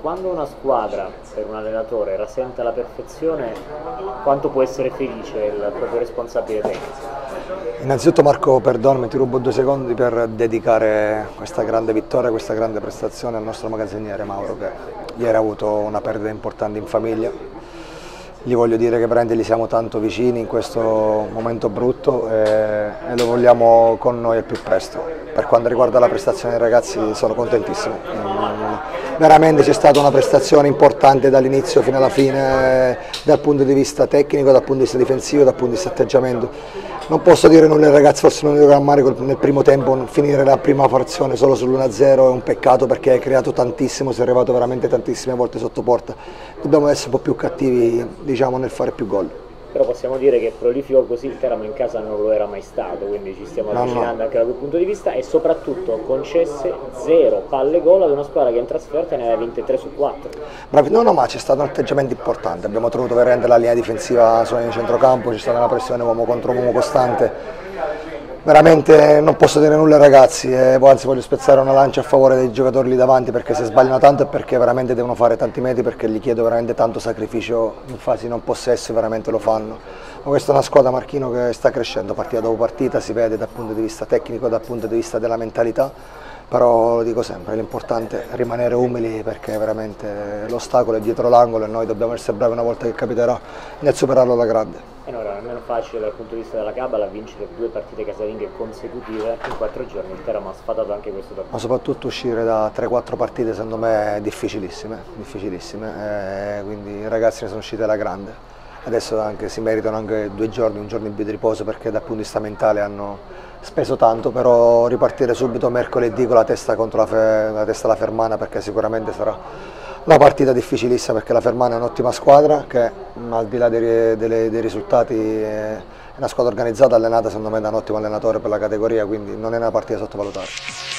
quando una squadra per un allenatore rasenta la perfezione, quanto può essere felice il proprio responsabile tecnico? Innanzitutto Marco, perdonami, ti rubo due secondi per dedicare questa grande vittoria, questa grande prestazione al nostro magazziniere Mauro che ieri ha avuto una perdita importante in famiglia gli voglio dire che veramente gli siamo tanto vicini in questo momento brutto e, e, lo vogliamo con noi al più presto. Per quanto riguarda la prestazione dei ragazzi sono contentissimo. Veramente c'è stata una prestazione importante dall'inizio fino alla fine dal punto di vista tecnico, dal punto di vista difensivo, dal punto di vista atteggiamento. Non posso dire nulla ai ragazzi, forse non devo rammarico nel primo tempo, finire la prima frazione solo sull'1-0 è un peccato perché hai creato tantissimo, sei arrivato veramente tantissime volte sotto porta, dobbiamo essere un po' più cattivi diciamo, nel fare più gol però possiamo dire che prolifico così il Teramo in casa non lo era mai stato, quindi ci stiamo avvicinando no. anche da quel punto di vista e soprattutto concesse zero palle gol ad una squadra che in trasferta ne aveva vinte 3 su 4. Bravi, no, no, ma c'è stato un atteggiamento importante, abbiamo trovato veramente la linea difensiva sulla linea di centrocampo, c'è stata una pressione uomo contro uomo costante veramente non posso dire nulla ai ragazzi, eh, anzi voglio spezzare una lancia a favore dei giocatori lì davanti perché se sbagliano tanto è perché veramente devono fare tanti metri perché gli chiedo veramente tanto sacrificio in fasi non possesso e veramente lo fanno. Ma questa è una squadra Marchino che sta crescendo partita dopo partita, si vede dal punto di vista tecnico, dal punto di vista della mentalità, però lo dico sempre, l'importante è rimanere umili perché veramente l'ostacolo è dietro l'angolo e noi dobbiamo essere bravi una volta che capiterà nel superarlo alla grande. E non è facile dal punto di vista della Cabala vincere due partite casalinghe consecutive in quattro giorni, il Teramo ha sfatato anche questo torneo. Ma soprattutto uscire da 3-4 partite secondo me difficilissime, difficilissime. Eh, quindi i ragazzi ne sono usciti alla grande. Adesso anche, si meritano anche due giorni, un giorno in più di riposo perché dal punto di vista mentale hanno speso tanto, però ripartire subito mercoledì con la testa contro la, la testa alla Fermana perché sicuramente sarà una partita difficilissima perché la Fermana è un'ottima squadra che al di là dei, dei, dei risultati è una squadra organizzata, allenata secondo me da un ottimo allenatore per la categoria, quindi non è una partita sottovalutata.